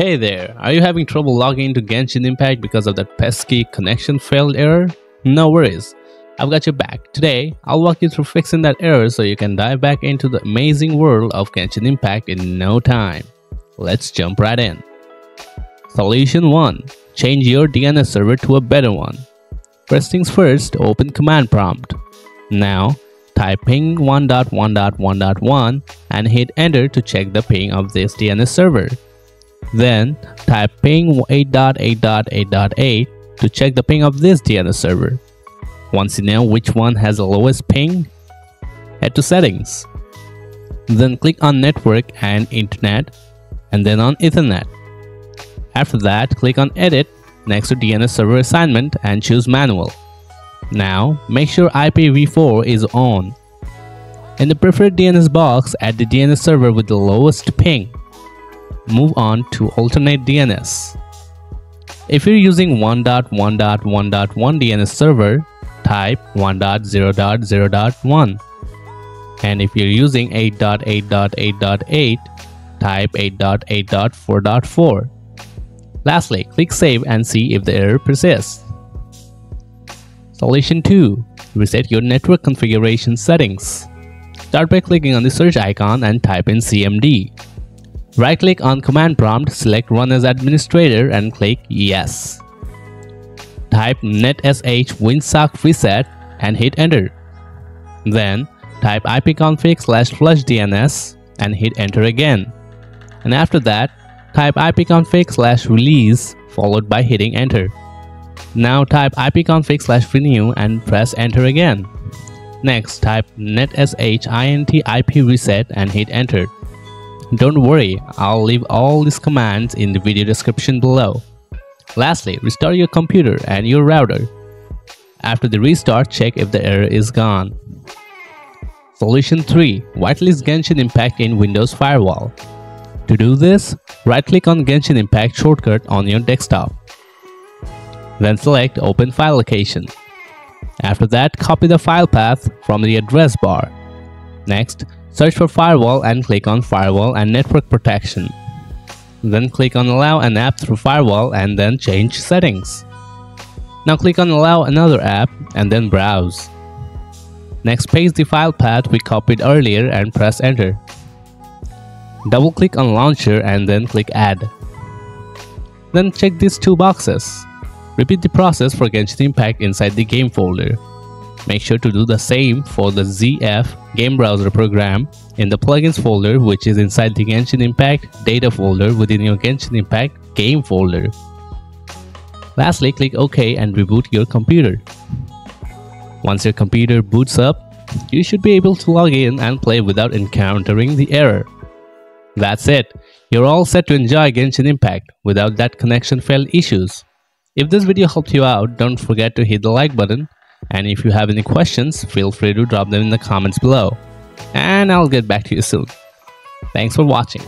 Hey there, are you having trouble logging into Genshin Impact because of that pesky connection failed error? No worries, I've got your back. Today, I'll walk you through fixing that error so you can dive back into the amazing world of Genshin Impact in no time. Let's jump right in. Solution 1. Change your DNS server to a better one. First things first, open command prompt. Now, type ping 1.1.1.1 and hit enter to check the ping of this DNS server. Then type ping 8.8.8.8 to check the ping of this DNS server. Once you know which one has the lowest ping, head to settings. Then click on network and internet and then on ethernet. After that, click on edit next to DNS server assignment and choose manual. Now, make sure IPv4 is on. In the preferred DNS box, add the DNS server with the lowest ping move on to alternate DNS. If you're using 1.1.1.1 DNS server, type 1.0.0.1. And if you're using 8.8.8.8, type 8.8.4.4. Lastly, click Save and see if the error persists. Solution 2. Reset your network configuration settings. Start by clicking on the search icon and type in CMD. Right-click on command prompt, select Run as Administrator and click Yes. Type netsh winsock reset and hit enter. Then type ipconfig slash flushdns and hit enter again. And after that, type ipconfig slash release followed by hitting enter. Now type ipconfig slash renew and press enter again. Next, type netsh int ip reset and hit enter. Don't worry, I'll leave all these commands in the video description below. Lastly, restart your computer and your router. After the restart, check if the error is gone. Solution 3. Whitelist Genshin Impact in Windows Firewall. To do this, right-click on Genshin Impact shortcut on your desktop. Then select Open File Location. After that, copy the file path from the address bar. Next, Search for firewall and click on firewall and network protection. Then click on allow an app through firewall and then change settings. Now click on allow another app and then browse. Next paste the file path we copied earlier and press enter. Double click on launcher and then click add. Then check these two boxes. Repeat the process for Genshin Impact inside the game folder. Make sure to do the same for the ZF game browser program in the plugins folder which is inside the Genshin Impact data folder within your Genshin Impact game folder. Lastly, click OK and reboot your computer. Once your computer boots up, you should be able to log in and play without encountering the error. That's it. You're all set to enjoy Genshin Impact without that connection fail issues. If this video helped you out, don't forget to hit the like button and if you have any questions, feel free to drop them in the comments below. And I'll get back to you soon. Thanks for watching.